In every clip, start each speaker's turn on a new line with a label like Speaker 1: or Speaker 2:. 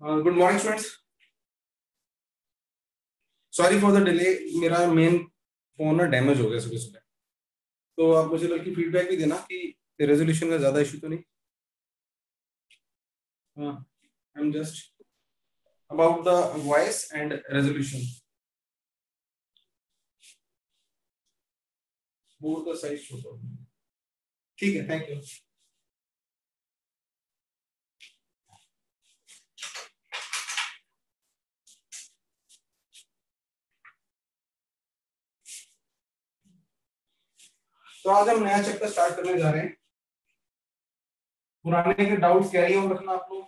Speaker 1: Good morning students sorry for the delay मेरा main phone ना damage हो गया सुबह सुबह। तो आप मुझे बल्कि फीडबैक भी देना कि रेजोल्यूशन का ज़्यादा इशू तो नहीं? I am just about the voice and resolution board का साइज़ छोटा ठीक है थैंक यू तो आज हम नया चैप्टर स्टार्ट करने जा रहे हैं। पुराने के डाउट कैरी ऑन रखना आप लोग।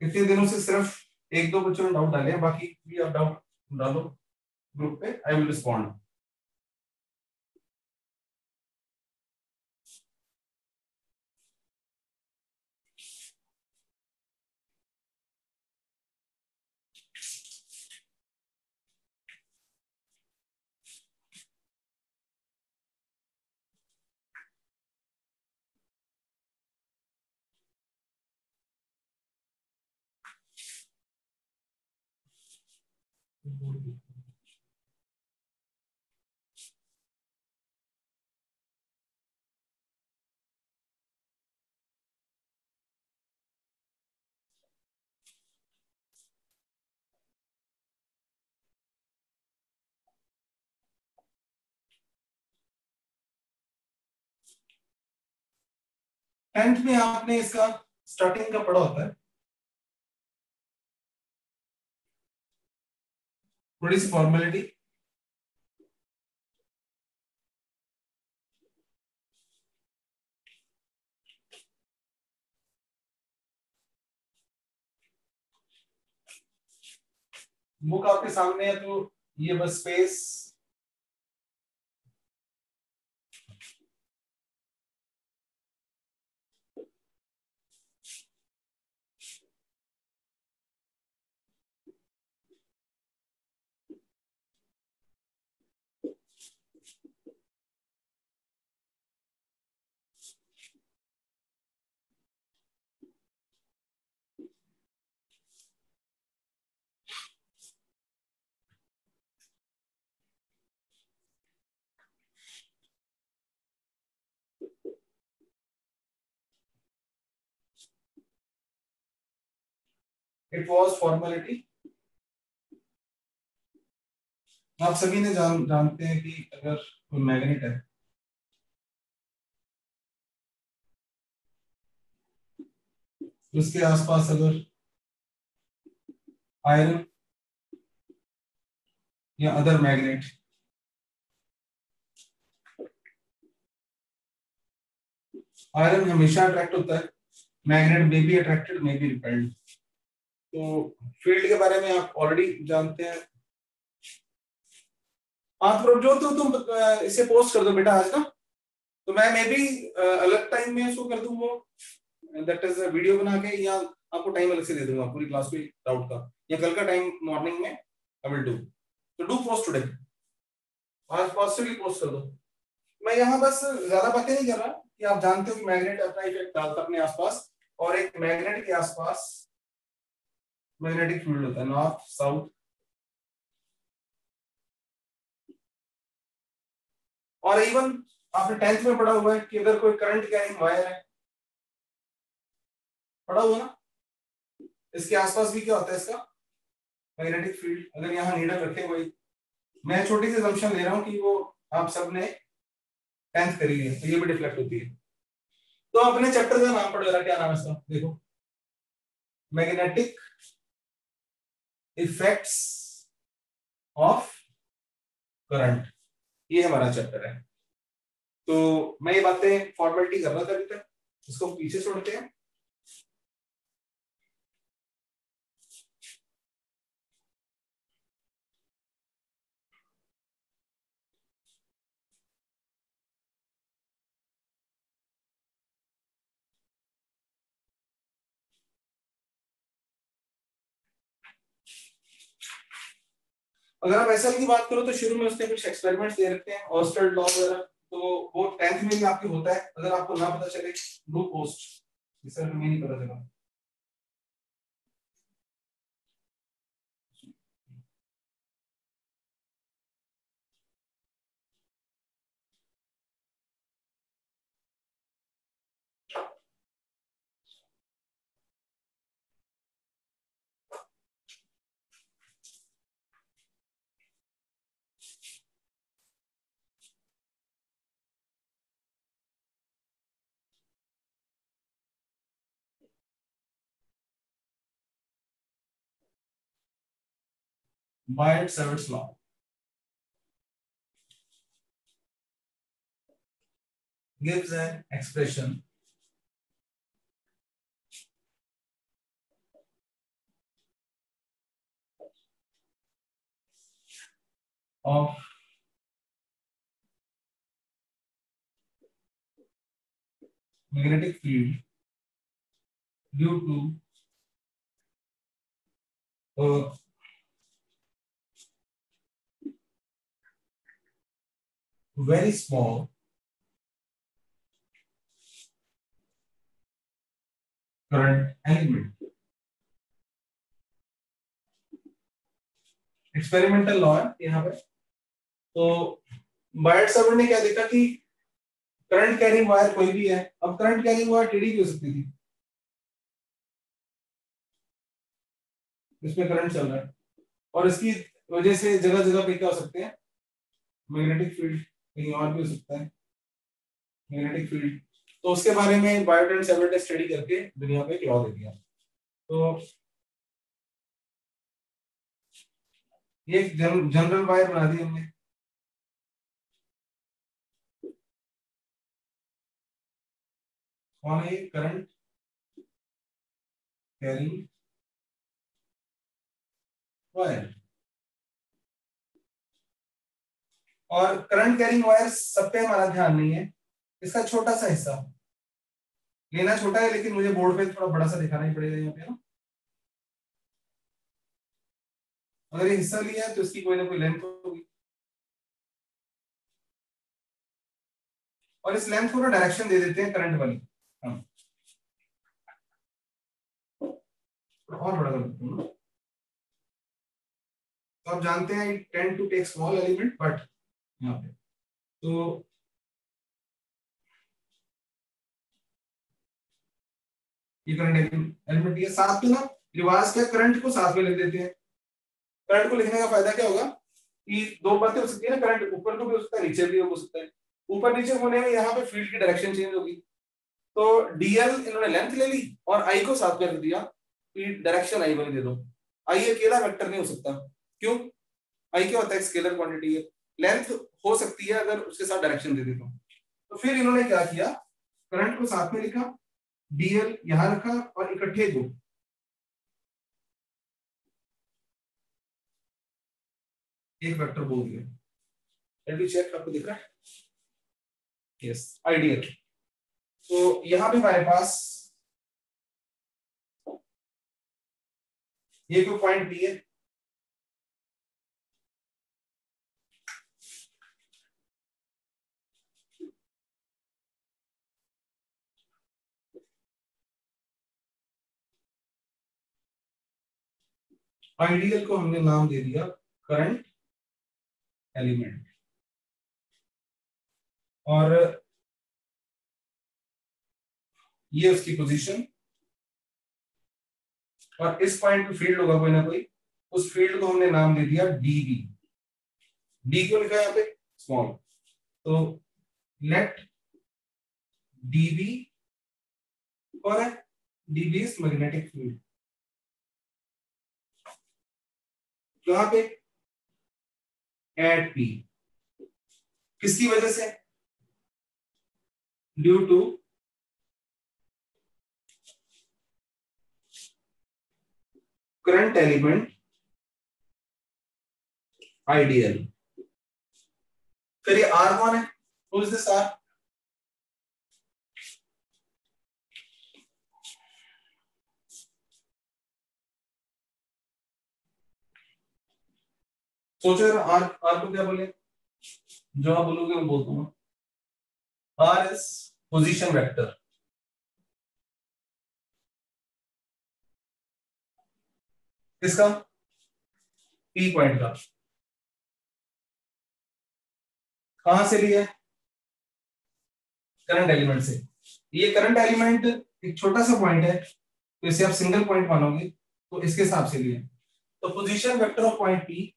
Speaker 1: कितने दिनों से सिर्फ़ एक दो बच्चों ने डाउट डाले बाकी भी आप डाउट डालो ग्रुप पे आई विल रिस्पॉन्ड टेंथ में आपने इसका स्टार्टिंग का पढ़ा होता है। थोड़ी सी फॉर्मेलिटी बुक आपके सामने है तो ये बस स्पेस इट वॉज़ फॉर्मेलिटी आप सभी ने जान, जानते हैं कि अगर कोई मैग्नेट है, उसके आसपास अगर आयरन या अदर मैग्नेट आयरन हमेशा अट्रैक्ट होता है magnet may be attracted may be repelled तो फ़ील्ड के बारे में आप ऑलरेडी जानते हैं। हाँ तो जो तो तुम इसे पोस्ट कर दो बेटा आज ना। तो मैं मे भी अलग टाइम में इसको कर दूँ वो दैट इज़ वीडियो बना के या आपको टाइम अलग से दे दूँगा, पूरी क्लास को डाउट का। या कल का टाइम मॉर्निंग में I will do to do post today आज पॉजिटिवली पोस्ट कर दो। मैं यहाँ बस ज़्यादा बातें नहीं कर रहा कि आप जानते हो कि मैग्नेट अपना इफ़ेक्ट डालता अपने आसपास और एक मैग्नेट के आसपास मैग्नेटिक फ़ील्ड होता है नॉर्थ साउथ और इवन आपने टेंथ में पढ़ा हुआ है कि अगर कोई करंट कैरिंग वायर है, पढ़ा हुआ ना? इसके आसपास भी क्या होता है इसका? मैग्नेटिक फ़ील्ड अगर यहाँ नीडल रखे हुए। मैं छोटी सी जम्पन ले रहा हूँ कि वो आप सबने टेंथ करी है तो ये भी डिफ्लेक्ट होती है। तो अपने चैप्टर का नाम पढ़ रहा क्या नाम है इसका? देखो। मैग्नेटिक इफेक्ट्स ऑफ़ करंट ये हमारा चैप्टर है। तो मैं ये बातें फॉर्मेलिटी कर रहा था अभी तक। इसको पीछे छोड़ते हैं। अगर आप एसएल की बात करो तो शुरू में उसने कुछ एक्सपेरिमेंट्स दे रखते हैं ऑस्टर्ड लॉ वगैरह तो वो टेंथ में भी आपके होता है, अगर आपको ना पता चले ब्लू पोस्ट सर हमें नहीं पता चला। Biot-Savart's law. gives an expression of magnetic field due to a very small, current element. Experimental law है यहाँ पे। तो बायट सर्वर ने क्या देखा कि करंट कैरिंग वायर कोई भी है, अब करंट कैरिंग वायर टेढ़ी की हो सकती थी। इसमें करंट चल रहा है। और इसकी वजह से जगह जगह पे क्या हो सकते हैं? मैग्नेटिक फ़ील्ड कहीं और भी हो सकता है। मैग्नेटिक फ़ील्ड तो उसके बारे में बायोटेन सेवन ने स्टडी करके दुनिया में एक लॉ दे दिया। तो ये जनरल वायर बना दी हमने। कौन है करंट कैरिंग वायर और करंट कैरिंग वायर सब पे हमारा ध्यान नहीं है। इसका छोटा सा हिस्सा। लेना छोटा है, लेकिन मुझे बोर्ड पे थोड़ा बड़ा सा दिखाना ही पड़ेगा यहाँ पे ना। अगर ये हिस्सा लिया है तो इसकी कोई ना कोई लेंथ होगी। और इस लेंथ को ना डायरेक्शन दे देते हैं करंट वाली। हाँ। और बड़ा कर तो आप जानते हैं ten to take small element but यहाँ पे। तो ये करंट एलिमेंट ये साथ में ना रिवाज क्या करंट को साथ में लिख देते हैं। करंट को लिखने का फ़ायदा क्या होगा? कि दो बातें हो सकती है ना करंट ऊपर को भी हो सकता है, नीचे भी हो सकता है। ऊपर नीचे होने में यहाँ पे फ़ील्ड की डायरेक्शन चेंज होगी। तो डीएल इन्होंने लेंथ ले ली और आई को साथ में रख दिया डायरेक्शन आई वाली दे दो। आई अकेला वेक्टर नहीं हो सकता। क्यों? आई क्या होता है? स्केलर क्वांटिटी है। लेंथ हो सकती है अगर उसके साथ डायरेक्शन दे देता हूँ। तो फिर इन्होंने क्या किया? करंट को साथ में लिखा डीएल यहाँ रखा और इकट्ठे दो। एक वेक्टर बोल दिया। लेट चेक आपको दिख रहा है? यस आइडियल तो यहाँ पे हमारे पास ये जो पॉइंट डी है आइडियल को हमने नाम दे दिया करंट एलिमेंट। और ये उसकी पोजीशन। और इस पॉइंट पे फ़ील्ड होगा कोई ना कोई, उस फ़ील्ड को हमने नाम दे दिया डीबी डी क्यों लिखा यहाँ पे? स्मॉल तो लेट डीबी और डीबी इज़ मैग्नेटिक फ़ील्ड कहाँ पे एट पी किसकी वजह से? Due to current element I dl ये आर कौन है? हु इज़ दिस आर सोचो यार आर आर को क्या बोले जो आप बोलोगे मैं बोलता हूँ आर इज़ पोजीशन वेक्टर किसका? पी पॉइंट का। कहाँ से लिया करंट एलिमेंट से। ये करंट एलिमेंट एक छोटा सा पॉइंट है तो इसे आप सिंगल पॉइंट मानोगे तो इसके हिसाब से लिए तो position vector of point P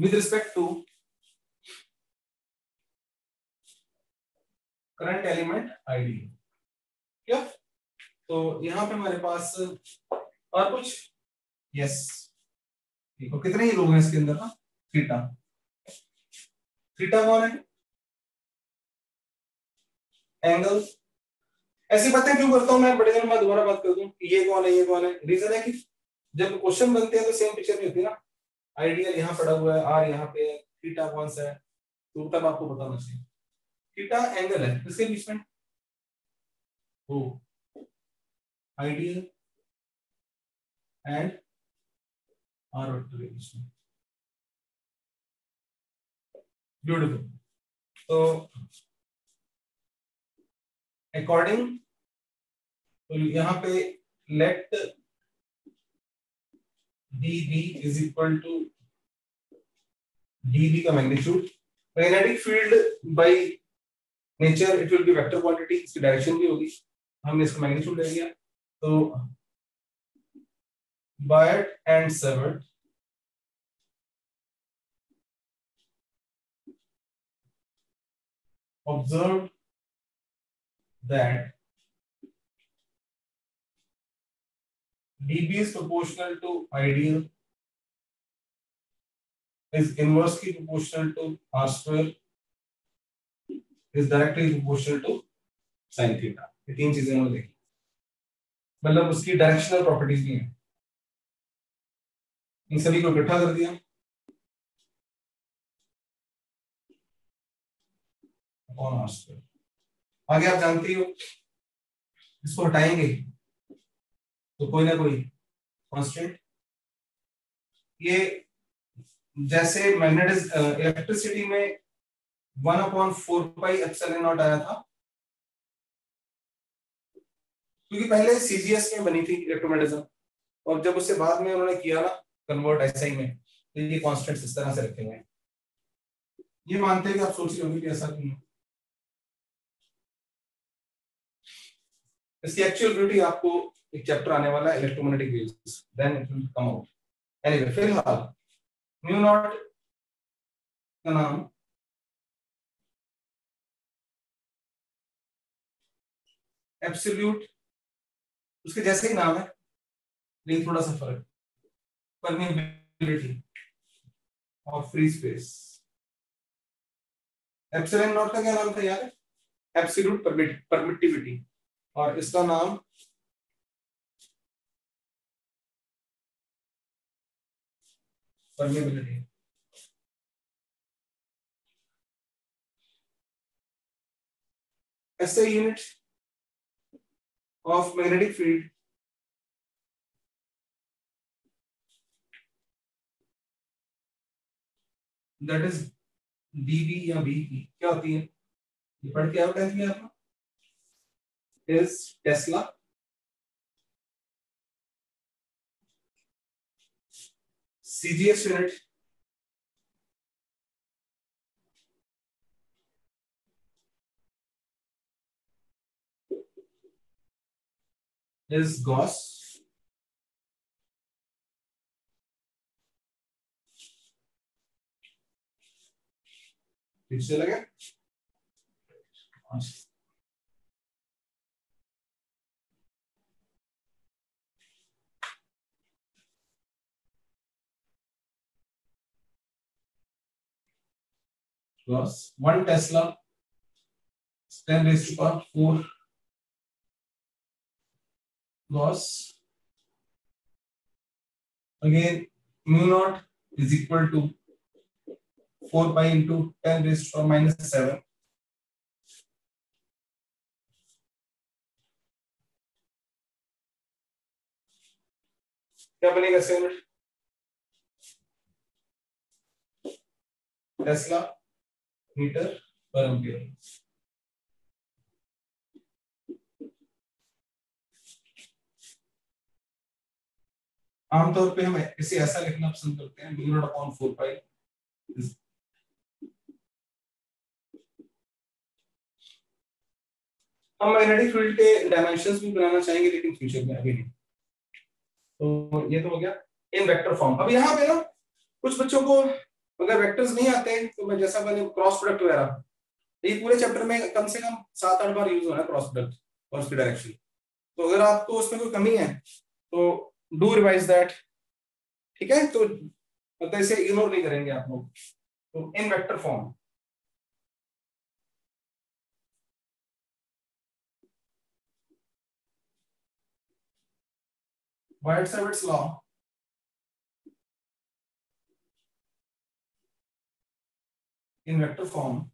Speaker 1: with respect to current element ID क्या तो यहाँ पे हमारे पास और कुछ? यस देखो कितने ही लोग हैं इसके अंदर ना? थीटा थीटा कौन है? एंगल ऐसी बातें क्यों करता हूँ मैं? बड़े दिन बाद दोबारा बात कर दूँ ये कौन है, ये कौन है? रीजन है कि जब क्वेश्चन बनते हैं तो सेम पिक्चर नहीं होती ना। आइडियल यहाँ पड़ा हुआ है आर यहाँ पे थीटा कौन सा है? तो तब आपको बताना चाहिए। थीटा एंगल है, किसके बीच में? O I dl and R vector के बीच में। ब्यूटीफुल तो अकॉर्डिंग तो यहाँ पे let B is equal to B का magnitude magnetic field by nature it will be vector quantity इसकी डायरेक्शन भी होगी। हमने इसका मैग्नीट्यूड ले लिया। तो Biot and Savart observed that dB is proportional to ideal is inversely proportional to r square is directly proportional to sin theta ये तीन चीज़ें हमने देखी मतलब उसकी डायरेक्शनल प्रॉपर्टीज़ भी हैं इन सभी को इकट्ठा कर दिया आगे आप जानती हो इसको हटाएँगे तो कोई ना कोई कॉन्स्टेंट ये जैसे मैग्नेटिज इलेक्ट्रिसिटी में one upon four pi epsilon naught आया था। क्योंकि पहले सीजीएस में बनी थी इलेक्ट्रोमैग्नेटिज्म और जब उससे बाद में उन्होंने किया ना कन्वर्ट एसआई में तो ये कांस्टेंट्स इस तरह से रखे हुए हैं। ये मानते हैं कि आप सोच रहे होंगे कि ऐसा क्यों इसकी एक्चुअल ब्यूटी आपको एक चैप्टर आने वाला है electromagnetic waves then it will come out anyway फ़िलहाल म्यू नॉट का नाम एब्सोल्यूट उसके जैसे ही नाम है, लेकिन थोड़ा सा फ़र्क। Permeability of free space epsilon naught का क्या नाम था यार? एब्सोल्यूट परमिटिविटी और इसका नाम परमेबिलिटी ऐसे unit of magnetic field that is dB या बी क्या होती है ये पढ़ के आओ टेंथ में आपका is Tesla. CGS unit is Gauss. ठीक से लगे plus 1 Tesla 10 raised to power 4 plus again mu naught is equal to 4 pi into 10 raised to power minus 7 क्या बनेगा सेवन टेस्ला मीटर पर एम्पियर आमतौर पे हम इसे ऐसा लिखना पसंद करते हैं नॉट अपॉन फोर पाई हम मैग्नेटिक फ़ील्ड के डायमेंशंस भी बनाना चाहेंगे, लेकिन फ्यूचर में अभी नहीं। तो ये तो हो गया इन वेक्टर फॉर्म अब यहाँ पे ना, कुछ बच्चों को अगर वेक्टर्स नहीं आते तो मैं जैसा मैंने क्रॉस प्रोडक्ट वगैरह, ये पूरे चैप्टर में कम से कम सात, आठ बार यूज़ हो रहा है क्रॉस प्रोडक्ट और उसकी डायरेक्शन तो अगर आपको उसमें कोई कमी है तो डू रिवाइज दैट ठीक है? तो मतलब इसे इग्नोर नहीं करेंगे आप लोग। तो in vector form White-Savitz law in vector form.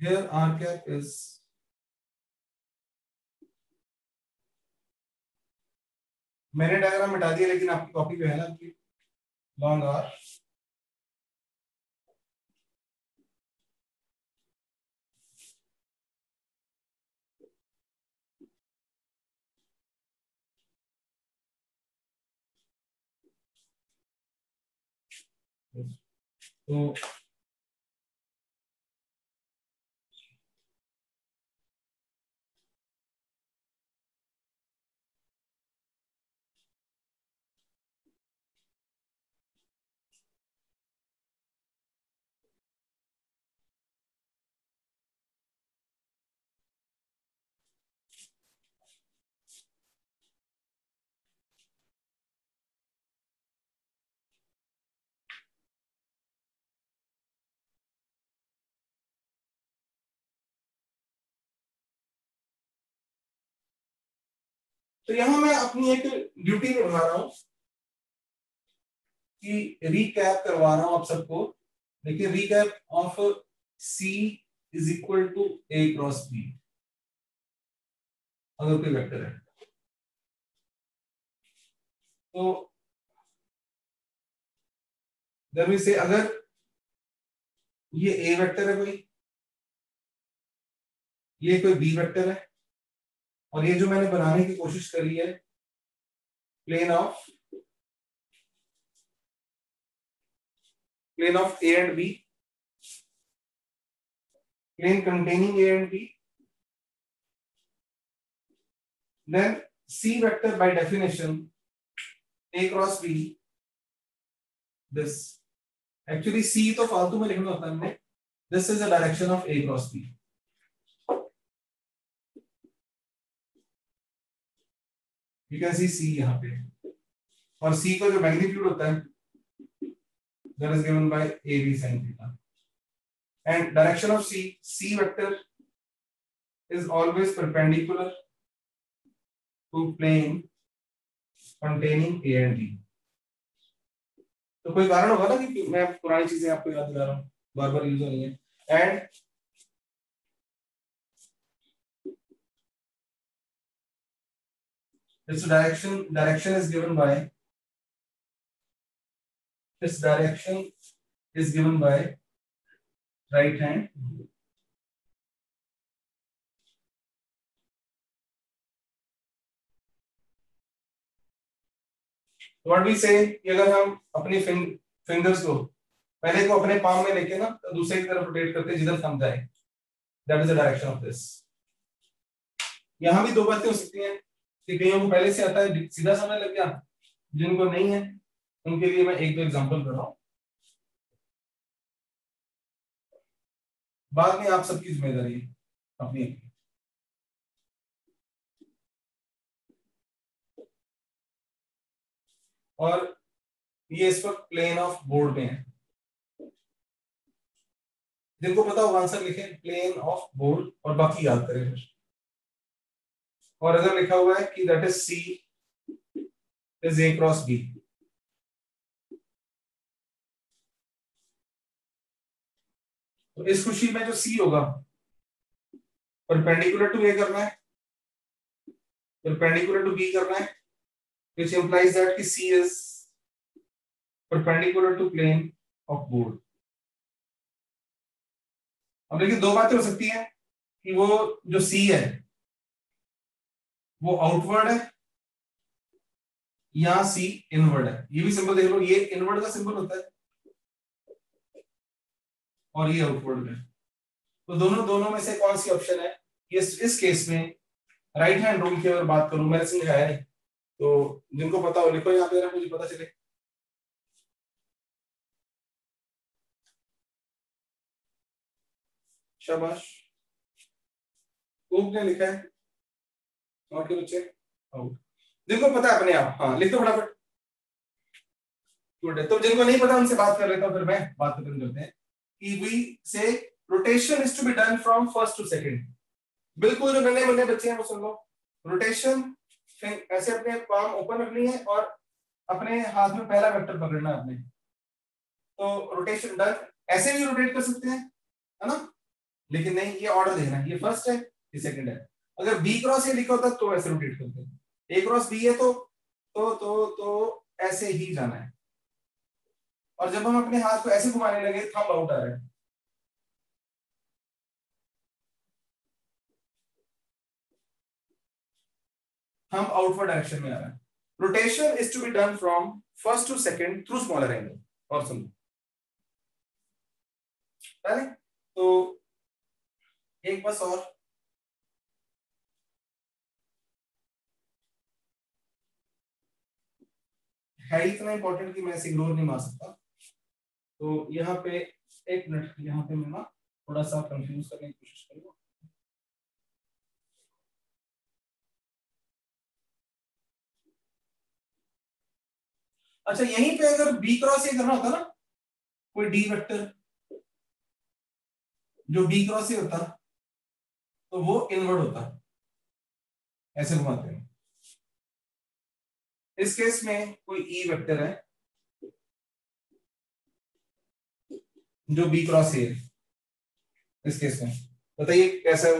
Speaker 1: Here r cap is मैंने डायग्राम मिटा दिया लेकिन आपकी कॉपी पे है ना आपकी? लॉन्ग आर तो तो यहाँ मैं अपनी एक ड्यूटी निभा रहा हूँ कि रिकैप करवा रहा हूँ आप सबको। देखिए recap of C is equal to A cross B अगर कोई वेक्टर है। तो दरवी से अगर ये ए वेक्टर है कोई, ये कोई बी वेक्टर है और ये जो मैंने बनाने की कोशिश करी है plane of plane of A and B plane containing A and B then C vector by definition A cross B this actually C तो फालतू में लिखना होता है हमने. This is the direction of A cross B you can see C यहाँ पे और सी का जो मैग्नीट्यूड होता है that is given by ab sin theta and direction of c c vector is always perpendicular to plane containing a and b तो कोई कारण होगा ना कि मैं पुरानी चीज़ें आपको याद दिला रहा हूँ बार बार यूज़ हो रही है and its direction direction is given by its direction is given by right hand. What we say अगर हम अपनी फिंगर्स को पहले को अपने पाम में लेके ना तो दूसरे की तरफ़ रोटेट करते, जिधर थम जाए। That is the direction of this यहाँ भी दो बातें हो सकती हैं। कि कईयों को पहले से आता है, सीधा समय लग गया। जिनको नहीं है, उनके लिए मैं एक दो एग्ज़ाम्पल कर रहा बाद में आप सबकी ज़िम्मेदारी है, अपनी और ये इस वक्त प्लेन ऑफ़ बोर्ड में है। जिनको पता हो आंसर लिखे प्लेन ऑफ़ बोर्ड और बाकी याद करें और अगर लिखा हुआ है कि that is C is A cross B तो इस खुशी में जो सी होगा परपेंडिकुलर टू ए करना है परपेंडिकुलर टू बी करना है, which implies that कि C is perpendicular to plane of board. अब देखिए दो बातें हो सकती हैं कि वो जो C है वो आउटवर्ड है या सी इनवर्ड है? ये भी सिंबल देख लो, ये इनवर्ड का सिंबल होता है और ये आउटवर्ड है तो दोनों दोनों में से कौन सी ऑप्शन है? इस इस केस में राइट हैंड रूल की अगर बात करूँ, मैंने समझाया है तो जिनको पता हो, लिखो यहाँ पे मुझे पता चले। शाबाश। ने लिखा है और के बच्चे? जिनको पता अपने आप। हाँ लिख दो फटाफट। तो जिनको नहीं पता, उनसे बात कर लेता फिर मैं बात खत्म करते हैं। कि we say rotation is to be done from first to second बिल्कुल जो नन्हे मुन्ने बच्चे हैं, वो सुन लो। रोटेशन ऐसे अपने पाम ओपन रखनी है और अपने हाथ में पहला वेक्टर पकड़ना है अपने। तो रोटेशन डन ऐसे भी रोटेट कर सकते हैं, है ना? लेकिन नहीं, ये ऑर्डर देना ये फ़र्स्ट है, ये सेकंड है। अगर बी क्रॉस ये लिखा होता तो ऐसे रोटेट करते ए क्रॉस बी है तो तो तो तो ऐसे ही जाना है। और जब हम अपने हाथ को ऐसे घुमाने लगे थंब आउट आ रहा हम आउटवर्ड डायरेक्शन में आ रहा है। Rotation is to be done from first to second through smaller angle और सुनो। तो एक बस और। है इतना इंपॉर्टेंट कि मैं इसे इग्नोर नहीं मार सकता। तो यहाँ पे एक मिनट यहाँ पे मैं ना थोड़ा सा कंफ्यूज करने की कोशिश करूँगा अच्छा यहीं पे अगर बी क्रॉस ए करना होता ना, कोई डी वेक्टर जो बी क्रॉस ए होता तो वो इनवर्ड होता। ऐसे घुमाते हैं। इस केस में कोई ई e वेक्टर है, जो बी क्रॉस ए इस केस में। बताइए, कैसा है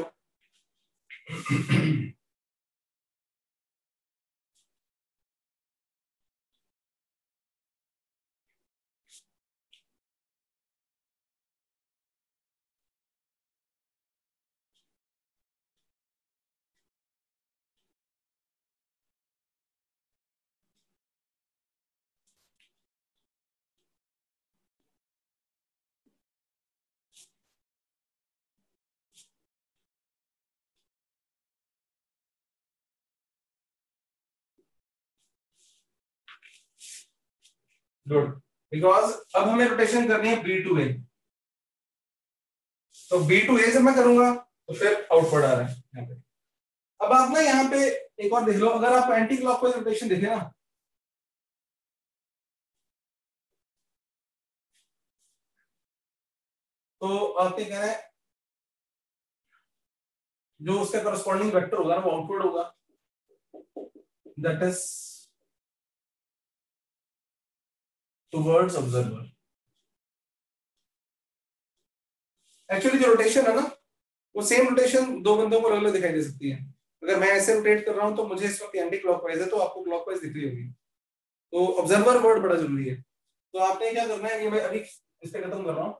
Speaker 1: गुड बिकॉज़ अब हमें रोटेशन करनी है बी टू ए तो बी टू ए जब मैं करूँगा तो फिर आउटवर्ड आ रहा है यहाँ पे। अब आप ना यहाँ पे एक और देख लो, अगर आप एंटी क्लॉकवाइज रोटेशन देखें ना। तो आप क्या कह रहे हैं? जो उसका करस्पॉन्डिंग वेक्टर होगा ना, वो आउटवर्ड होगा। That is towards observer. Actually जो रोटेशन है ना, वो सेम रोटेशन दो बंदों को अलग अलग दिखाई दे सकती है। अगर मैं ऐसे रोटेट कर रहा हूँ तो मुझे इस वक्त एंटी क्लॉकवाइज है तो आपको क्लॉकवाइज दिख रही होगी। तो ऑब्जर्वर वर्ड बड़ा ज़रूरी है। तो आपने क्या करना है, ये मैं अभी इस पे खत्म कर रहा हूँ।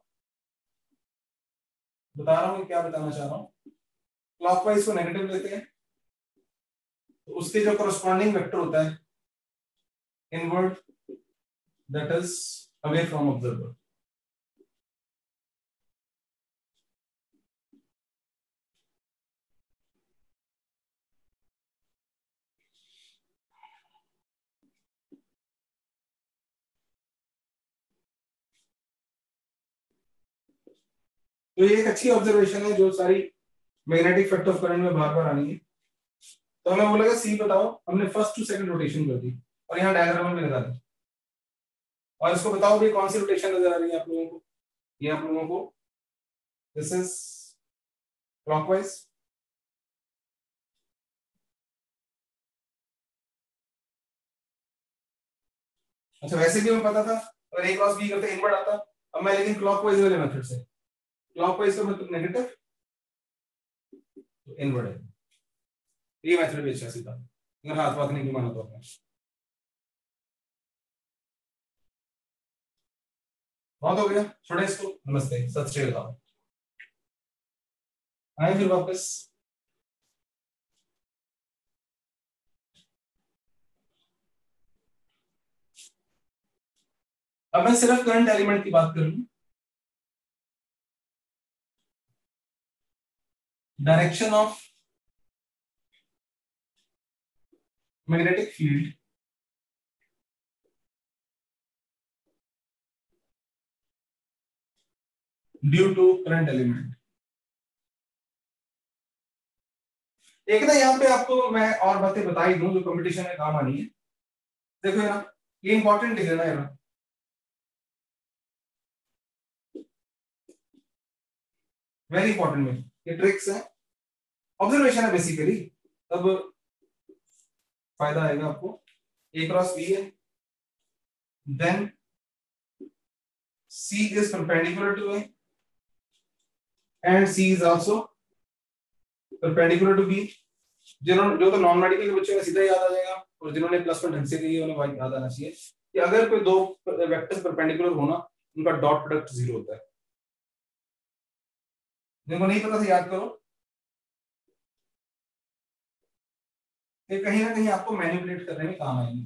Speaker 1: बता रहा हूँ क्या बताना चाह रहा हूँ। क्लॉकवाइज को नेगेटिव लेते हैं। तो उसके जो करस्पॉन्डिंग वेक्टर होता है inward that is away from observer. तो ये एक अच्छी ऑब्जर्वेशन है जो सारी मैग्नेटिक फैक्टर ऑफ़ करंट में बार बार आनी है। तो हमें बोलेगा सी बताओ, हमने फ़र्स्ट टू सेकंड रोटेशन कर दी। और यहाँ डायग्राम में लगा दी। और इसको बताओ भी कौन सी रोटेशन नज़र आ रही है आप लोगों को? ये आप लोगों को। दिस इज़ क्लॉकवाइज अच्छा वैसे भी हमें पता था, अगर ए क्रॉस बी करते इनवर्ट आता, अब मैं लेकिन क्लॉकवाइज वाले मेथड से। क्लॉकवाइज का मतलब नेगेटिव तो इनवर्ट है। ये मेथड भी अच्छा सीधा अगर हाथ बात नहीं घुमाना तो अपना बहुत हो गया। छोड़े इसको। नमस्ते। सत श्रीकाल आए फिर वापस। अब मैं सिर्फ़ करंट एलिमेंट की बात करूँ। Direction of magnetic field due to current element एक ना यहाँ पे आपको मैं और बातें बताई ही दूँ जो कंपटीशन में काम आनी है। देखो ना, ये इंपॉर्टेंट है ना यार वेरी इंपॉर्टेंट में। ये ट्रिक्स है। ऑब्जर्वेशन है बेसिकली तब फ़ायदा आएगा आपको। ए क्रॉस बी है। Then C is perpendicular to A and C is also perpendicular to B. जिन्होंने जो तो नॉन मेडिकल के बच्चों को सीधा याद आ जाएगा, और जिन्होंने प्लस वन ढंग से की उन्हें वही याद आना चाहिए। कि अगर कोई दो वेक्टर्स परपेंडिकुलर होना उनका डॉट प्रोडक्ट ज़ीरो होता है। जिनको नहीं पता था, याद करो। ये कहीं ना कहीं आपको मैनिपुलेट करने में काम आएगी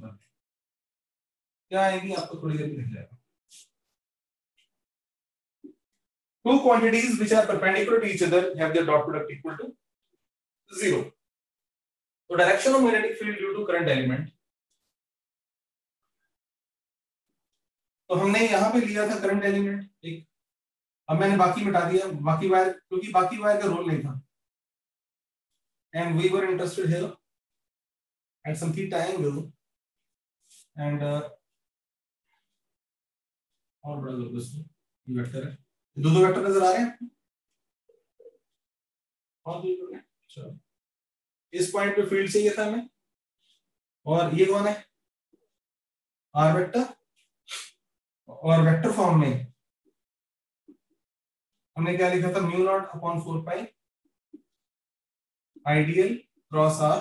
Speaker 1: क्या आएगी, आपको थोड़ी देर में दिख जाएगा। Two quantities which are perpendicular to each other have their dot product equal to zero so direction of magnetic field due to current element तो हमने यहाँ पे लिया था करंट एलिमेंट एक अब मैंने बाकी मिटा दिया बाकी वायर क्योंकि बाकी वायर का रोल नहीं था we were interested here at some theta angle and uh, और बड़ा ज़बरदस्त वेक्टर है दो दो वेक्टर नज़र आ रहे हैं? और दो चलो। इस पॉइंट पे फ़ील्ड चाहिए था हमें। और ये कौन है? आर वेक्टर और वेक्टर फॉर्म में हमने क्या लिखा था? Mu naught upon four pi I dl cross R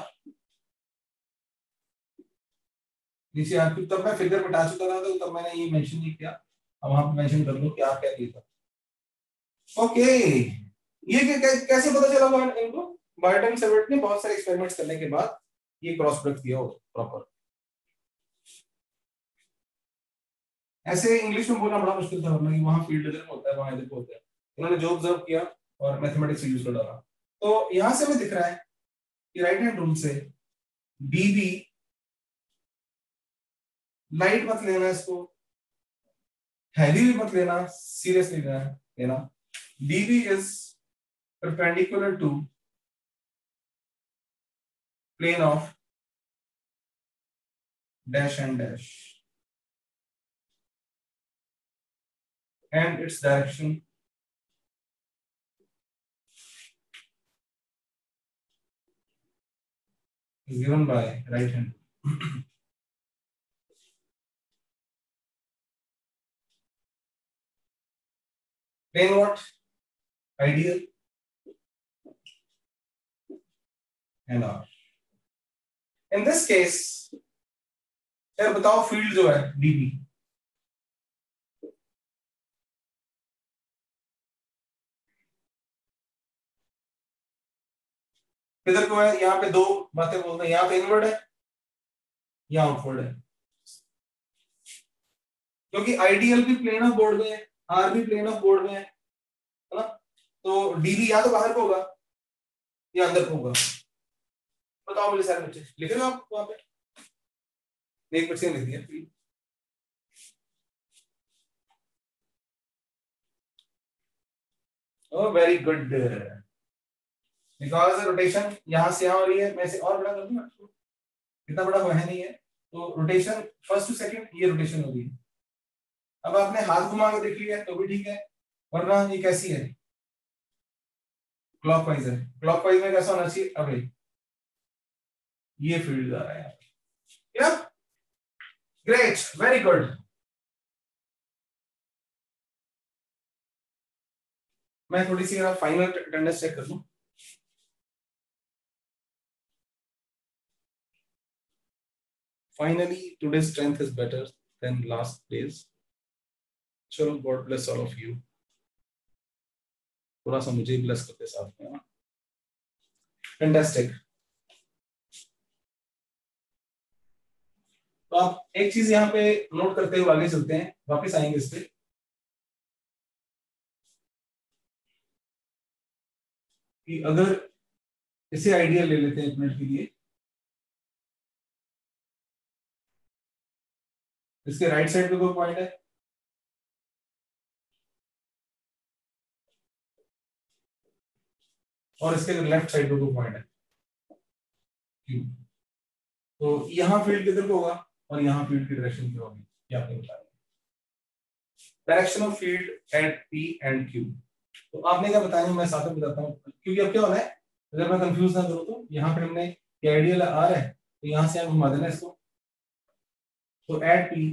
Speaker 1: नीचे आर तब मैं फिगर मिटा चुका था तो तब मैंने ये मेंशन नहीं किया। अब वहाँ पे मेंशन कर दूँ कि आप क्या लिखा ओके ये कैसे पता चला इनको? बायोटन सेवर्ट ने बहुत सारे एक्सपेरिमेंट्स करने के बाद ये क्रॉस प्रोडक्ट किया प्रॉपर ऐसे इंग्लिश में बोलना बड़ा मुश्किल था कि वहाँ फ़ील्ड इधर होता है, वहाँ इधर होता है। उन्होंने जो ऑब्ज़र्व किया और मैथमेटिक्स यूज़ कर डाला। तो यहाँ से हमें दिख रहा है कि राइट हैंड रूल से डीबी लाइट मत लेना इसको हैवी भी मत लेना सीरियसली लेना। dB is perpendicular to plane of dash and dash and its direction is given by right hand. Plane what? Ideal and R. In this case, यार बताओ फ़ील्ड जो है डीबी किधर को है? यहाँ पे दो बातें बोलते हैं। यहाँ पे इनवर्ड है यहाँ आउटवर्ड है। क्योंकि आइडियल भी प्लेन ऑफ़ बोर्ड में है आर भी प्लेन ऑफ़ बोर्ड में है। तो डीबी या तो बाहर को होगा या अंदर को होगा। बताओ मुझे सारे बच्चे। लिख रहे हो आप वहाँ पे? एक बच्चे लिख दिया Oh, very good. Because rotation यहाँ से यहाँ हो रही है मैं और बड़ा कर दूँगा इतना बड़ा है नहीं है। तो रोटेशन फ़र्स्ट टू सेकंड ये रोटेशन हो रही है। अब आपने हाथ घुमा के देख लिया तो भी ठीक है। वरना ये कैसी है? क्लॉकवाइज है। क्लॉकवाइज में कैसा होना चाहिए? अभी ये फ़ील्ड आ रहा है या ग्रेट वेरी गुड मैं थोड़ी सी फाइनल अटेंडेंस चेक कर लूँ। Finally, today's strength is better than last days चलो God bless all of you थोड़ा सा मुझे ब्लेस करते साथ में फैंटास्टिक तो आप एक चीज़ यहाँ पे नोट करते हुए आगे चलते हैं, वापस आएँगे इस पे। कि अगर इसे आइडिया ले लेते हैं एक मिनट के लिए। इसके राइट साइड पे कोई पॉइंट है? और इसके लेफ़्ट साइड पे कोई पॉइंट है। क्यों तो यहाँ फ़ील्ड किधर को होगा? और यहाँ फ़ील्ड की डायरेक्शन क्या होगी? ये आपने बताया direction of field at P and Q तो आपने क्या बताया? मैं साथ में बताता हूँ। क्योंकि अब क्या होना है? अगर मैं कंफ्यूज ना करूँ तो यहाँ पे हमने आइडियल आ रहा है तो यहाँ से हम घुमा देना इसको। तो at P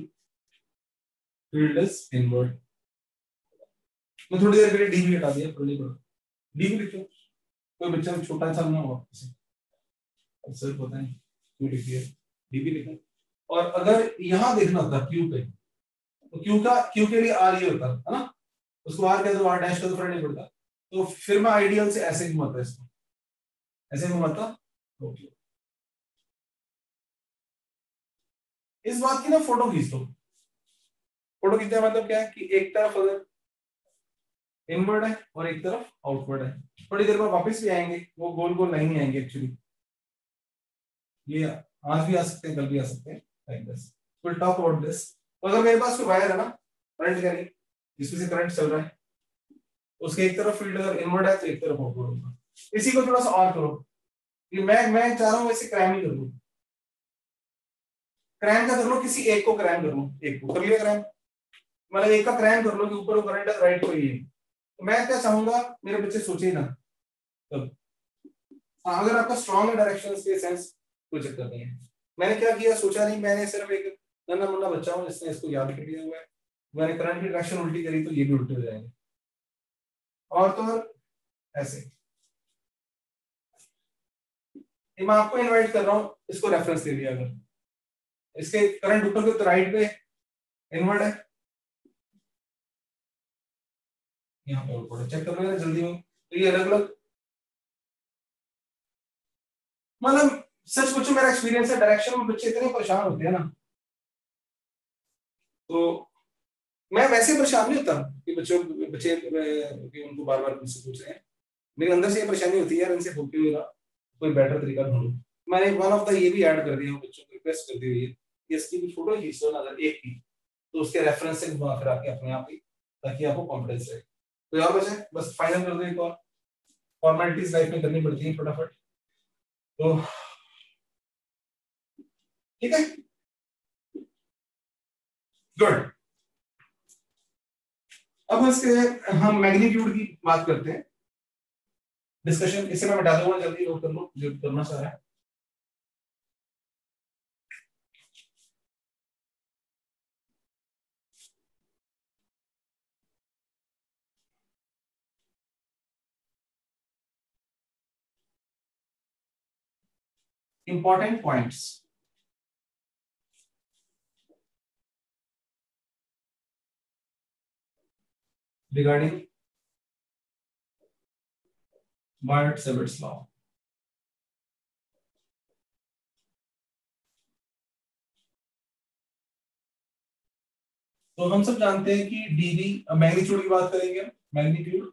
Speaker 1: field is inward मैं थोड़ी देर लिए डी भी हटा दिया, थोड़ी डी भी लिखो कोई बच्चा छोटा सा ना हुआ सर पता नहीं, क्यों लिख दिया डी लिखा और अगर यहाँ देखना होता क्यू पे तो क्यू का क्यू के लिए आर ये होता, है ना? उसको आर कह दो आर डैश कर दो फ़र्क नहीं पड़ता। तो फिर मैं आइडियल से ऐसे घुमाता इसको। ऐसे घुमाता ओके इस बात की ना फ़ोटो खींच दो। फ़ोटो खींचने का मतलब क्या है कि एक तरफ़ अगर इनवर्ड है और एक तरफ़ आउटवर्ड है। थोड़ी देर बाद वापस भी आएँगे, वो गोल गोल लाइन ही आएँगे एक्चुअली ये आज भी आ सकते हैं, कल भी आ सकते हैं like this talk about this अगर मेरे पास कोई वायर है ना करंट का नहीं, जिसमें से करंट चल रहा है, उसके एक तरफ़ फ़ील्ड अगर इनवर्ड है तो एक तरफ़ आउटवर्ड होगा। इसी को थोड़ा सा और करो। कि मैं मैं चाह रहा हूँ वैसे क्रैम ही कर लूँ क्रैम का कर लो, किसी एक को क्रैम कर लो। एक को कर लिया क्रैम मतलब एक का क्रैम कर लो कि ऊपर वो करंट है राइट को ये। तो मैं क्या चाहूँगा, मेरे बच्चे सोचे ना। तब हाँ अगर आपका स्ट्रॉन्ग डायरेक्शन के सेंस कोई चक्कर नहीं है। मैंने क्या किया, सोचा नहीं। मैंने सिर्फ़ एक नन्ना मुन्ना बच्चा हूँ जिसने इसको याद कर लिया हुआ है। मैंने करंट की डायरेक्शन उल्टी करी तो ये भी उल्टे हो जाएँगे। और तो ऐसे। मैं आपको इनवाइट कर रहा हूँ, इसको रेफरेंस दे दिया अगर। इसके करंट ऊपर के तो राइट पे इनवर्ट है। यहाँ पे ऊपर चेक कर लो जल्दी में? तो ये अलग अलग मतलब सच पूछो, मेरा एक्सपीरियंस है डायरेक्शन में बच्चे इतने परेशान होते हैं ना। तो मैं वैसे परेशान नहीं होता कि बच्चों बच्चे उनको बार बार मुझसे पूछ रहे हैं। मेरे अंदर से ये परेशानी होती है, यार इनसे होते हुए कोई बेटर तरीका ढूंढो। मैंने वन ऑफ़ द ये भी ऐड कर दिया, बच्चों को रिक्वेस्ट कर दी हुई है। कि इसकी भी फ़ोटो खींच लो, नज़र एक की। तो उसके रेफरेंस से घुमा फिरा के अपने आप ही, ताकि आपको कॉन्फिडेंस रहे। तो यार बचे बस फाइनल कर दो एक और। फॉर्मेलिटीज लाइफ में करनी पड़ती है फटाफट। तो ठीक है? गुड अब इसके हम मैग्नीट्यूड की बात करते हैं। डिस्कशन इसे मैं बता दूँगा, जल्दी नोट कर लो, जो करना चाह रहा है। Important points regarding Barrett-Sever's law. तो हम सब जानते हैं कि डीवी मैग्नीट्यूड की बात करेंगे magnitude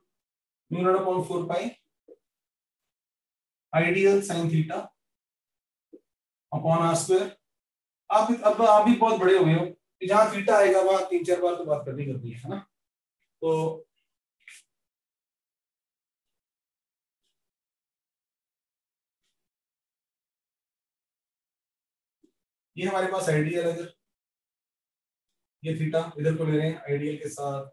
Speaker 1: naught upon four pi I dl sine theta upon R square आप अब आप भी बहुत बड़े हुए हो कि जहाँ थीटा आएगा, वहाँ तीन चार बार तो बात करनी करनी है ना? तो ये हमारे पास आइडियल है इधर। ये थीटा इधर को ले रहे हैं आइडियल के साथ।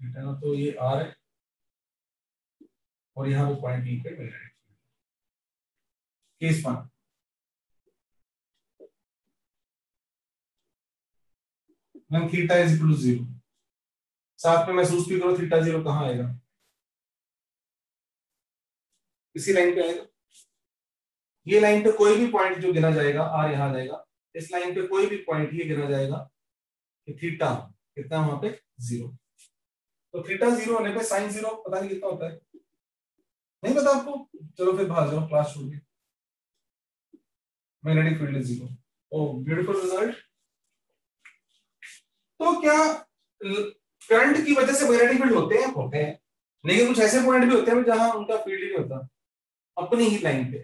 Speaker 1: थीटा तो ये आर है। और यहाँ पे पॉइंट बी पे मिल रहा है। Case one when theta is equal to zero साथ में महसूस भी करो थीटा ज़ीरो कहाँ आएगा? इसी लाइन पे आएगा। ये लाइन पे कोई भी पॉइंट जो गिना जाएगा आर यहाँ जाएगा। इस लाइन पे कोई भी पॉइंट ये गिना जाएगा कि थीटा कितना वहाँ पे ज़ीरो तो थीटा ज़ीरो होने पे साइन ज़ीरो पता नहीं कितना होता है। नहीं पता आपको? चलो फिर भाग जाओ क्लास छोड़ के magnetic field is zero O beautiful result तो क्या करंट की वजह से मैग्नेटिक फ़ील्ड होते हैं? होते हैं। लेकिन कुछ ऐसे पॉइंट भी होते हैं जहाँ उनका फ़ील्ड ही नहीं होता। अपनी ही लाइन पे।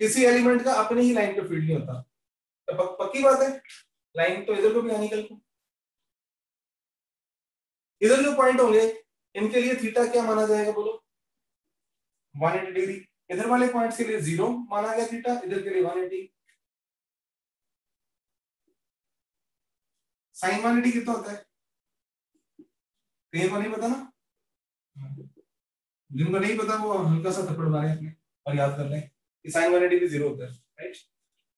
Speaker 1: किसी एलिमेंट का अपनी ही लाइन पे फ़ील्ड नहीं होता। तो पक, पक्की बात है? लाइन तो इधर को भी आनी कल को इधर जो पॉइंट होंगे इनके लिए थीटा क्या माना जाएगा बोलो? 180 डिग्री इधर वाले पॉइंट्स के लिए ज़ीरो माना गया थीटा, इधर के लिए 180 साइन 180 कितना होता है? कहीं को नहीं पता ना? जिनको नहीं पता, वो हल्का सा थप्पड़ मारे अपने और याद कर लें कि साइन 180 भी ज़ीरो होता है राइट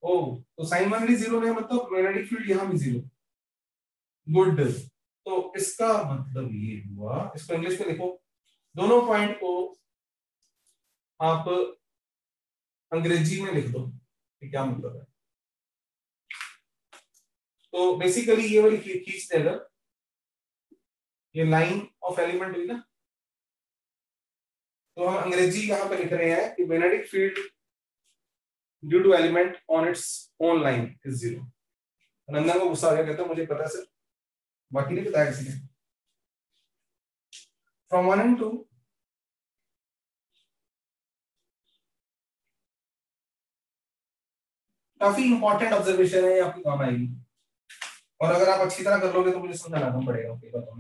Speaker 1: ओ तो साइन वन 180 ज़ीरो मतलब मैग्नेटिक फ़ील्ड यहाँ भी ज़ीरो गुड तो इसका मतलब ये हुआ, इसको इंग्लिश में लिखो, दोनों पॉइंट को आप अंग्रेज़ी में लिख दो, कि क्या मतलब है। तो बेसिकली ये वाली खींच दे अगर ये लाइन ऑफ़ एलिमेंट हुई ना। तो हम अंग्रेज़ी यहाँ पे लिख रहे हैं कि magnetic field due to element on its own line is zero Nandan को गुस्सा आ गया, कहता मुझे पता है सर बाकी नहीं बताया किसी ने फ्रॉम वन एंड टू काफ़ी इंपॉर्टेंट ऑब्जर्वेशन है आपकी काम आएगी। और अगर आप अच्छी तरह कर लोगे तो मुझे समझाना पड़ेगा ओके बताओ।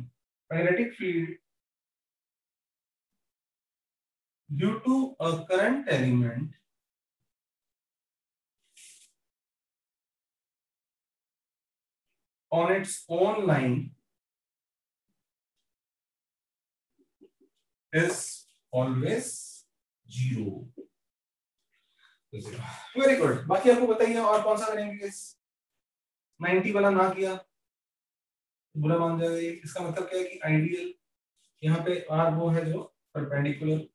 Speaker 1: Magnetic field due to a current element on its own line is always zero. Very good बाकी आपको बताइए और कौन सा करेंगे नाइनटी वाला ना किया। बुरा मान जाएगा ये। इसका मतलब क्या है कि आइडियल यहाँ पे आर वो है जो परपेंडिकुलर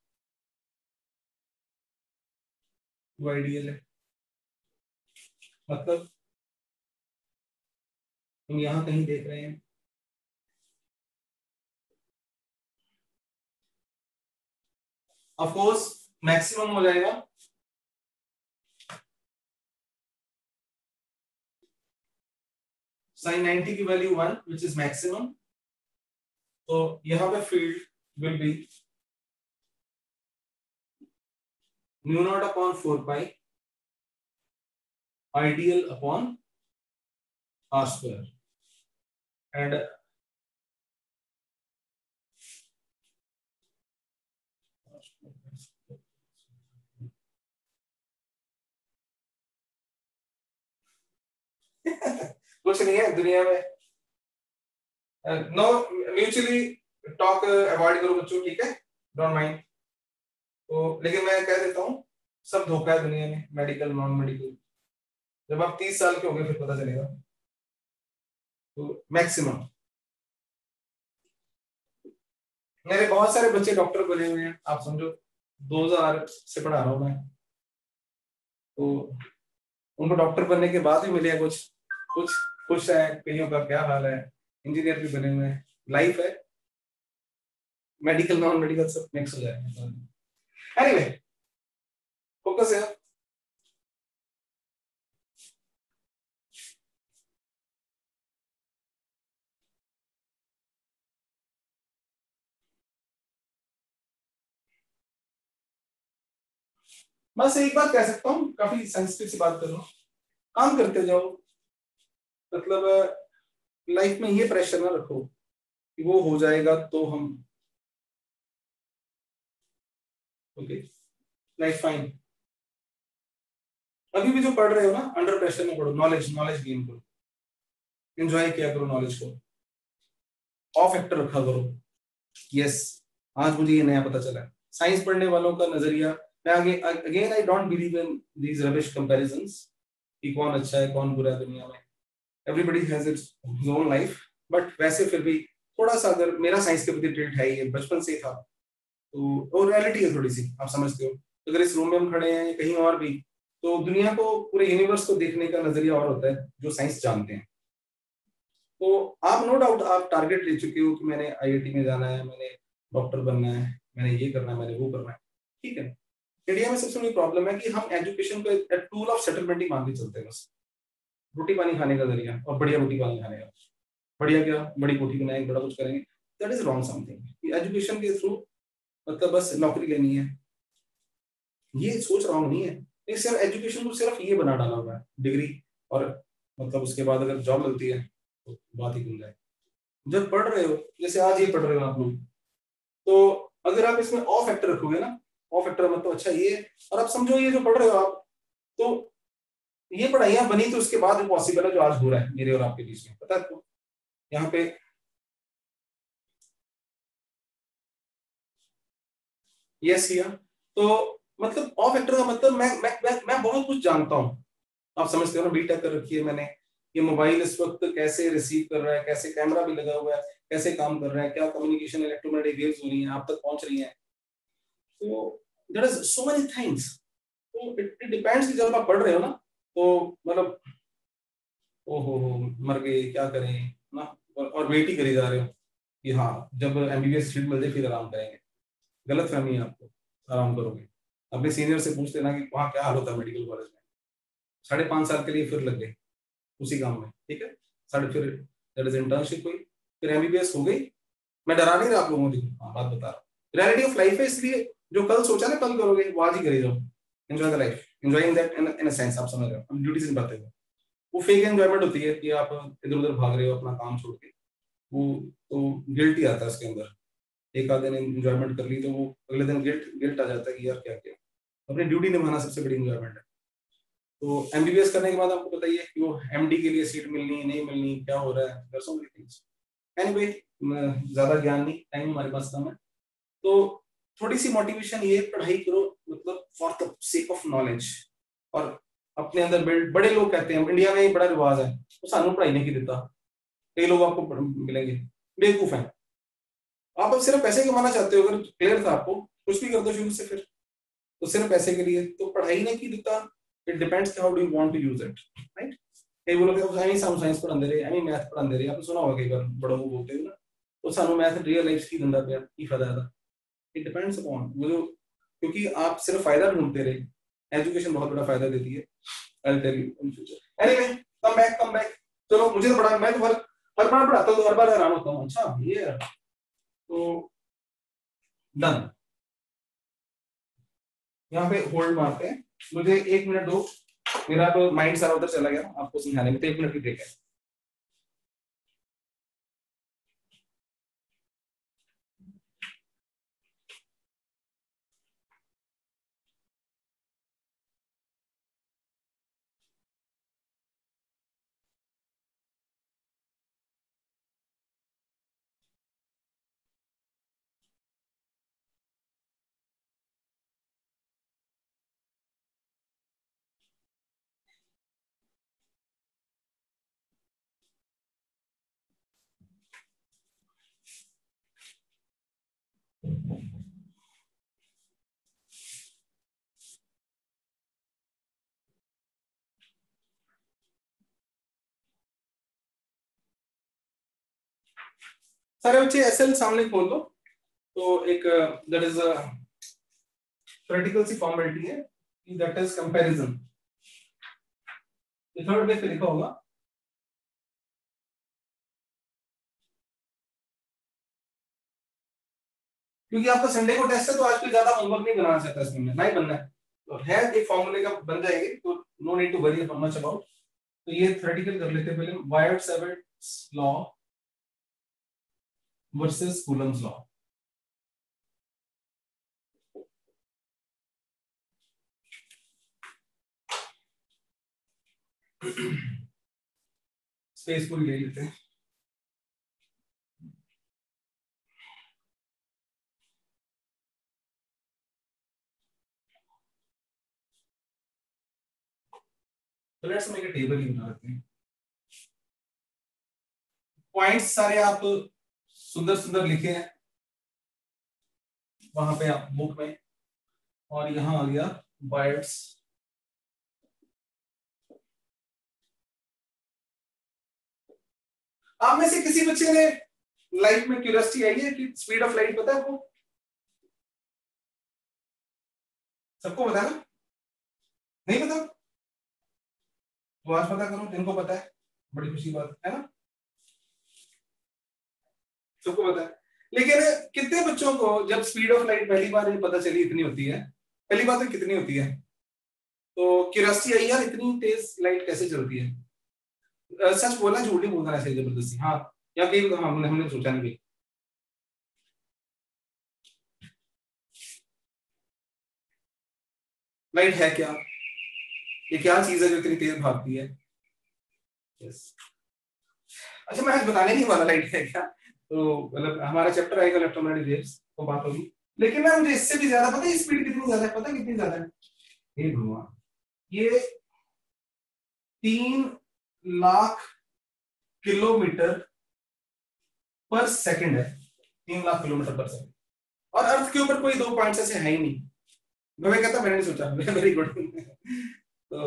Speaker 1: वो आइडियल है। मतलब हम यहाँ कहीं देख रहे हैं। अफकोर्स मैक्सिमम हो जाएगा। साइन 90 की value one which is maximum तो यहाँ पे field will be mu naught upon four pi I dl upon R square and कुछ नहीं है दुनिया में। नो म्यूचुअली टॉक अवॉइड करो बच्चों, ठीक है? डोंट माइंड तो लेकिन मैं कह देता हूँ, सब धोखा है दुनिया में मेडिकल नॉन मेडिकल जब आप तीस साल के हो गए फिर पता चलेगा। मैक्सिमम। मेरे बहुत सारे बच्चे डॉक्टर बने हुए हैं। आप समझो 2000 से पढ़ा रहा हूँ मैं। तो उनको डॉक्टर बनने के बाद भी मिले हैं कुछ। कुछ खुश है, कईयों का क्या हाल है। इंजीनियर भी बने हुए हैं। लाइफ है। मेडिकल नॉन मेडिकल सब मिक्स हो जाएगा। एनीवे फोकस है। बस एक बात कह सकता हूँ, काफ़ी सेंसिटिव सी बात कर रहा हूँ। काम करते जाओ मतलब लाइफ में ये प्रेशर ना रखो कि वो हो जाएगा तो हम ओके लाइफ फाइन अभी भी जो पढ़ रहे हो ना अंडर प्रेशर में पढ़ो नॉलेज नॉलेज गेन करो। एंजॉय किया करो नॉलेज को। ऑफ़ एक्टर रखा करो। यस आज मुझे ये नया पता चला साइंस पढ़ने वालों का नज़रिया मैं आगे again I don't believe in these rubbish comparisons कि कौन अच्छा है, कौन बुरा है दुनिया में। Everybody has its own life but वैसे फिर भी थोड़ा सा अगर मेरा साइंस के प्रति टिल्ट है ये बचपन से ही था। तो वो रियलिटी है थोड़ी सी, आप समझते हो। अगर इस रूम में हम खड़े हैं कहीं और भी तो दुनिया को, पूरे यूनिवर्स को देखने का नज़रिया और होता है, जो साइंस जानते हैं। तो आप नो डाउट आप टारगेट ले चुके हो कि मैंने आईआईटी में जाना है, मैंने डॉक्टर बनना है, मैंने ये करना है, मैंने वो करना है। ठीक है? इंडिया में सबसे बड़ी प्रॉब्लम है कि हम एजुकेशन को टूल ऑफ़ सेटलमेंट ही मान के चलते हैं बस। रोटी पानी खाने का ज़रिया और बढ़िया रोटी पानी खाने का। बढ़िया क्या? बड़ी कोठी बनाएँगे बड़ा कुछ करेंगे। That is wrong something education के थ्रू मतलब बस नौकरी लेनी है। ये सोच रॉन्ग नहीं है। सिर्फ़ एजुकेशन को सिर्फ़ ये बना डाला हुआ है। डिग्री और मतलब उसके बाद अगर जॉब मिलती है तो बात ही जाए। जब पढ़ रहे हो, जैसे आज ये पढ़ रहे हो आप लोग तो अगर आप इसमें ऑफ़ फैक्टर रखोगे ना ऑफ़ फैक्टर मतलब अच्छा ये और आप समझो ये जो पढ़ रहे हो आप तो ये पढ़ाइयाँ बनी तो उसके बाद पॉसिबल है जो आज हो रहा है मेरे और आपके बीच में पता है तो यहाँ पे यस किया तो मतलब ऑफ़ फैक्टर का मतलब मैं मैं मैं, मैं बहुत कुछ जानता हूँ। आप समझते हो ना बीटेक कर रखी है मैंने। ये मोबाइल इस वक्त कैसे रिसीव कर रहा है कैसे कैमरा भी लगा हुआ है कैसे काम कर रहा है क्या कम्युनिकेशन इलेक्ट्रोमैग्नेटिक वेव्स हो रही है आप तक पहुँच रही है। तो there is so many things तो इट डिपेंड्स कि जब आप पढ़ रहे हो ना तो मतलब ओहो, मर गए क्या करें, ना? और वेट ही करी जा रहे हो कि हाँ जब एमबीबीएस सीट मिल जाए, फिर आराम करेंगे। गलत फहमी है आपको, आराम करोगे। अपने सीनियर से पूछ लेना कि वहाँ क्या हाल होता है मेडिकल कॉलेज में? साढ़े पाँच साल के लिए फिर लग गए, उसी काम में, ठीक है? साढ़े, फिर दैट इज़ इंटर्नशिप हुई, फिर एमबीबीएस हो गई। मैं डरा नहीं रहा आप लोगों को हाँ बात बता रहा हूँ। रियलिटी ऑफ़ लाइफ है, इसलिए जो कल सोचा ना, कल करोगे, वो आज ही करे जाओ enjoy the life enjoying that in in sense आप समझ रहे हो। हम ड्यूटी से बातें हैं। वो फेक एंजॉयमेंट होती है कि आप इधर उधर भाग रहे हो, अपना काम छोड़ के। वो तो गिल्ट ही आता है उसके अंदर। एक आध दिन एंजॉयमेंट कर ली तो वो अगले दिन गिल्ट गिल्ट आ जाता है कि यार क्या किया। अपनी ड्यूटी निभाना सबसे बड़ी एंजॉयमेंट है। तो एमबीबीएस करने के बाद आपको बताइए कि वो एमडी के लिए सीट मिलनी, नहीं मिलनी, क्या हो रहा है? ज़्यादा ज्ञान नहीं टाइम हमारे पास कम है। तो थोड़ी सी मोटिवेशन ये पढ़ाई करो मतलब for the sake of knowledge और अपने अंदर बिल्ड बड़े लोग कहते हैं इंडिया में बड़ा रिवाज है तो सानू पढ़ाई नहीं देता। कई लोग आपको मिलेंगे। बेवकूफ़ है। आप अब सिर्फ़ पैसे कमाना चाहते हो, अगर क्लियर था आपको, कुछ भी कर दो शुरू से फिर। तो सिर्फ़ पैसे के लिए तो पढ़ाई नहीं की देता। It depends how do you want to use it right कई बोलोगे साम साइंस पढ़ाते रहे एमी मैथ पढ़ाते रहे। आपने सुना होगा कई बार, बड़ों को बोलते हो ना। तो सानू मैथ रियल लाइफ की दंदा पे की फ़ायदा है इट डिपेंड्स अपॉन वो जो, क्योंकि आप सिर्फ़ फ़ायदा ढूंढते रहे एजुकेशन बहुत बड़ा फ़ायदा देती है। I tell you in future anyway come back come back चलो, मुझे तो बड़ा, मैं तो हर हर बार पढ़ाता हूँ तो हर बार हैरान होता हूँ। अच्छा ये तो डन यहाँ पे होल्ड मारते हैं। मुझे एक मिनट दो। मेरा तो माइंड सारा उधर चला गया। आपको समझाने में तो एक मिनट की ब्रेक है सारे बच्चे एस एल सामने खोल दो तो एक दैट इज़ प्रैक्टिकल सी फॉर्मेलिटी है दैट इज़ कंपैरिजन ये थर्ड पे लिखा होगा। क्योंकि आपका संडे को टेस्ट है तो आज कोई ज़्यादा होमवर्क नहीं बनाना चाहता इसमें नहीं बनना है। तो है एक फॉर्मूले का बन जाएगी तो no need to worry much about तो ये थ्योरेटिकल कर लेते हैं पहले Biot Savart's law versus Coulomb's law. Space पूरी ले लेते हैं तो लेट्स मेक अ टेबल ही बना लेते हैं पॉइंट्स सारे आप सुंदर सुंदर लिखे हैं। वहाँ पे आप बुक में, और यहाँ आ गया बाइट्स आप में से किसी बच्चे ने लाइफ में क्यूरियोसिटी आई है कि स्पीड ऑफ़ लाइट पता है आपको? सबको पता है नहीं पता? तो आज पता करो, जिनको पता है, बड़ी खुशी बात, है ना? सबको पता है। लेकिन कितने बच्चों को जब स्पीड ऑफ़ लाइट पहली बार पता चली इतनी होती है, पहली बात तो कितनी होती है? तो क्यूरियोसिटी आई, यार, इतनी तेज लाइट कैसे चलती है? सच बोला झूठ नहीं बोलना ऐसे ज़बरदस्ती। हाँ या कहीं हमने हमने सोचा नहीं। लाइट है क्या? ये क्या चीज़ है जो इतनी तेज भागती है. अच्छा मैं आज बताने नहीं वाला लाइट है क्या? तो मतलब हमारा चैप्टर आएगा इलेक्ट्रोमैग्नेटिक वेव्स तो बात होगी। लेकिन ना मुझे इससे भी ज़्यादा पता है स्पीड कितनी ज़्यादा है? पता है कितनी ज़्यादा है? हे भगवान, ये तीन लाख किलोमीटर पर सेकंड है। तीन लाख किलोमीटर पर सेकंड और अर्थ के ऊपर कोई दो पॉइंट्स ऐसे है ही नहीं। मैं कहता मैंने नहीं सोचा। वेरी गुड तो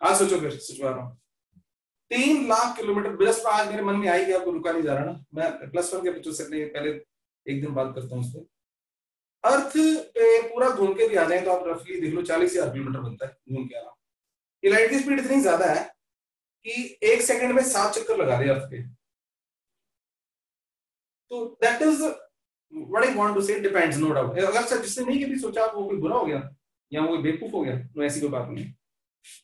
Speaker 1: आज सोचो फिर, सोचवा रहा हूँ। तीन लाख किलोमीटर बस आज मेरे मन में आई गया आपको रुका नहीं जा रहा ना। मैं प्लस वन के बच्चों से पहले एक दिन बात करता हूँ उस पर अर्थ पे पूरा घूम के भी आ जाए तो आप रफली देख लो चालीस हज़ार किलोमीटर बनता है घूम के आना लाइट की स्पीड इतनी ज़्यादा है कि एक सेकंड में सात चक्कर लगा रहे अर्थ पे तो that is what I want to say depends no doubt अगर जिसने नहीं कभी सोचा, वो कोई बुरा हो गया या वो बेवकूफ़ हो गया तो ऐसी कोई बात नहीं।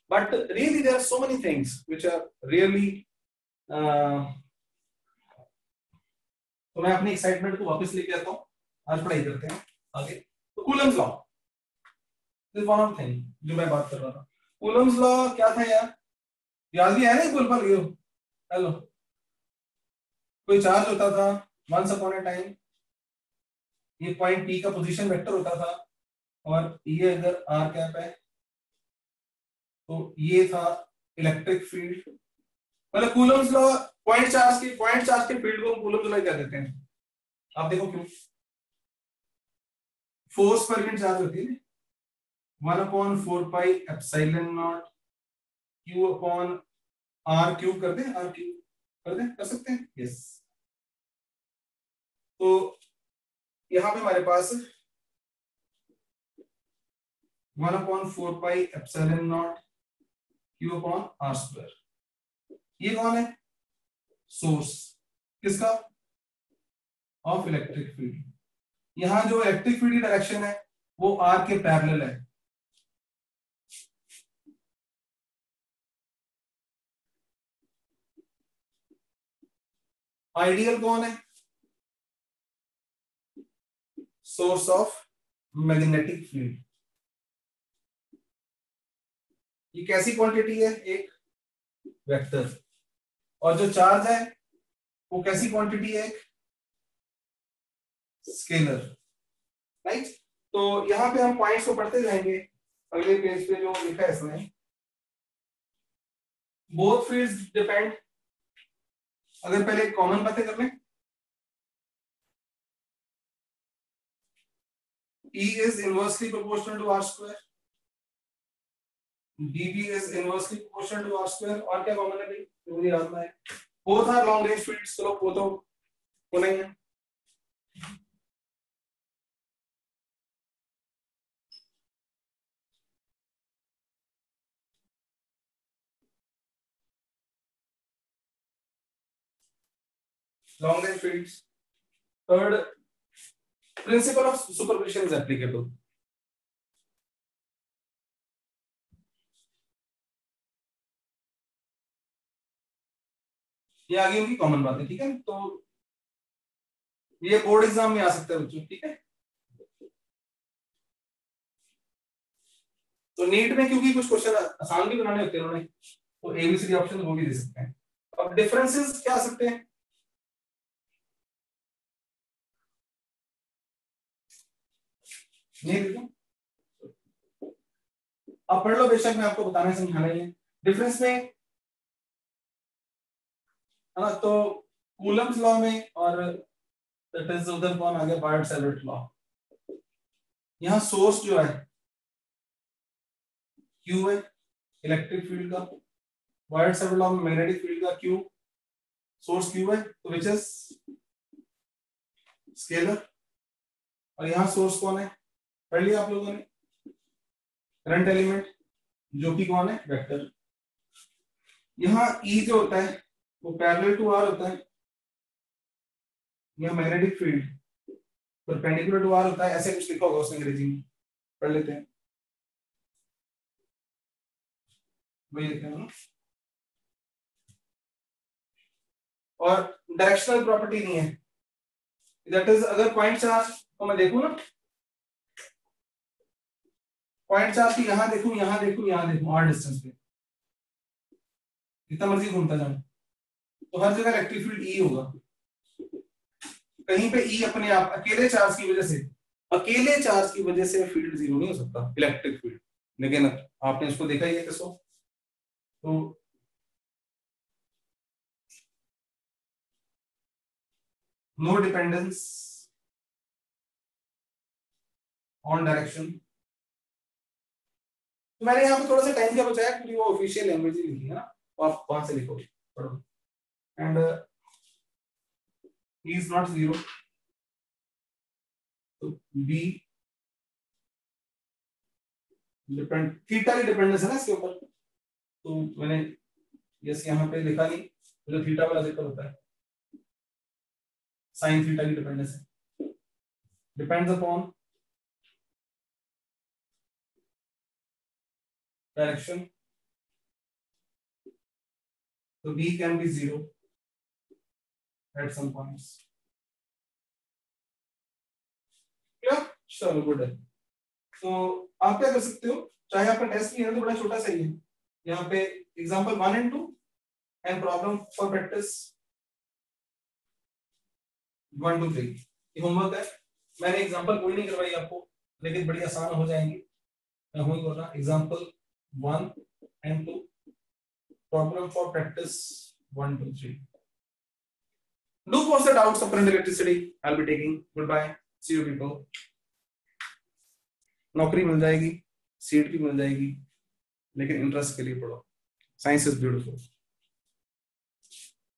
Speaker 1: But really there are so many things which are really uh, तो मैं अपनी एक्साइटमेंट को वापस लेके आता हूँ। आज पढ़ाई करते हैं। आगे। तो Coulomb's law one of thing जो मैं बात कर रहा था। कूलम्स लॉ क्या था यार? याद भी है ना कुल पर? हेलो कोई चार्ज होता था? वंस अपॉन ए टाइम ये पॉइंट पी का पोजीशन वेक्टर होता था। और ये अगर आर कैप है तो ये था इलेक्ट्रिक फ़ील्ड मतलब कूलम्स लॉ पॉइंट चार्ज के पॉइंट चार्ज के फ़ील्ड को हम कूलम्स लॉ कह देते हैं? आप देखो क्यों? फोर्स पर यूनिट चार्ज होती है। One upon four pi epsilon naught Q upon R Q कर दे। आर क्यू कर दे। कर सकते हैं? Yes yes. तो यहाँ पे हमारे पास one upon four pi epsilon naught Q upon R square ये कौन है? सोर्स किसका? ऑफ़ इलेक्ट्रिक फ़ील्ड यहाँ जो इलेक्ट्रिक फ़ील्ड की डायरेक्शन है, वो आर के पैरेलल है. आइडियल कौन है? सोर्स ऑफ़ मैग्नेटिक फ़ील्ड ये कैसी क्वांटिटी है? एक वेक्टर और जो चार्ज है, वो कैसी क्वांटिटी है? एक स्केलर राइट तो यहाँ पे हम पॉइंट्स को पढ़ते जाएँगे अगले पेज पे जो लिखा है इसमें। बोथ फील्ड्स डिपेंड अगर पहले कॉमन बातें कर लें। E is inversely proportional to R square. dB is inversely proportional to r square और क्या कॉमन है भाई मुझे याद ना है both are long range fields चलो वो तो होना ही है long range fields third principle of superposition is applicable ये आगे उनकी कॉमन बात है ठीक है? तो ये बोर्ड एग्ज़ाम में आ सकता है बच्चों, ठीक है? तो नीट में क्योंकि कुछ क्वेश्चन आसान भी बनाने होते हैं उन्होंने तो एबीसी ऑप्शन वो भी दे सकते हैं। अब डिफरेंसेस क्या आ सकते हैं? अब पढ़ लो बेशक, मैं आपको बताने समझाना है डिफरेंस में है ना? तो कूलम्स लॉ में और इज़ उधर कौन आ गया बार्ट सेवर्ट लॉ यहाँ सोर्स जो है क्यू है इलेक्ट्रिक फ़ील्ड का। बार्ट सेवर्ट लॉ में मैग्नेटिक फ़ील्ड का क्यू सोर्स क्यू है तो विच इज़ स्केलर और यहाँ सोर्स कौन है? पढ़ लिया आप लोगों ने। करंट एलिमेंट जो कि कौन है? वेक्टर यहाँ ई e जो होता है वो पैरेलल टू आर होता है यह magnetic field perpendicular to R होता है, ऐसे कुछ लिखा होगा उसने अंग्रेज़ी में। पढ़ लेते हैं। वही लिखा है और डायरेक्शनल प्रॉपर्टी नहीं है। दैट इज़ अगर पॉइंट चार्ज तो मैं देखू ना? पॉइंट चार्ज की यहाँ देखू यहाँ देखू यहाँ देखू आर डिस्टेंस पे। जितना मर्ज़ी घूमता जाऊँ। तो हर जगह इलेक्ट्रिक फ़ील्ड ई होगा। कहीं पे ई e अपने आप, अकेले चार्ज की वजह से, अकेले चार्ज की वजह से फ़ील्ड ज़ीरो नहीं हो सकता इलेक्ट्रिक फ़ील्ड लेकिन आपने इसको देखा ही है किसको? तो नो डिपेंडेंस ऑन डायरेक्शन तो मैंने यहाँ पे थोड़ा सा टाइम क्या बचाया, क्योंकि वो ऑफिशियल लैंग्वेज ही लिखी है ना? तो आप वहाँ से लिखो पढ़ो एंड इज़ नॉट ज़ीरो तो बी डिपेंड थीटा की डिपेंडेंस है ना इसके ऊपर। तो मैंने यस यहाँ पे लिखा नहीं तो जो थीटा वाला ज़िक्र होता है साइन थीटा की डिपेंडेंस है। Depends upon direction. So B can be zero at some points. चलो गुड है आप क्या कर सकते हो चाहे आपका टेस्ट भी है तो बड़ा छोटा सा ही यहाँ पे example one and two and problem for practice one two three homework है मैंने एग्जांपल कोई नहीं करवाई आपको लेकिन बड़ी आसान हो जाएँगी मैं वही बोल रहा example 1 and 2. Problem for practice 1, 2, 3. Do post the doubts of current electricity. I'll be taking. Goodbye. See you people. नौकरी मिल जाएगी सीट भी मिल जाएगी लेकिन इंटरेस्ट के लिए पढ़ो science is beautiful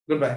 Speaker 1: good bye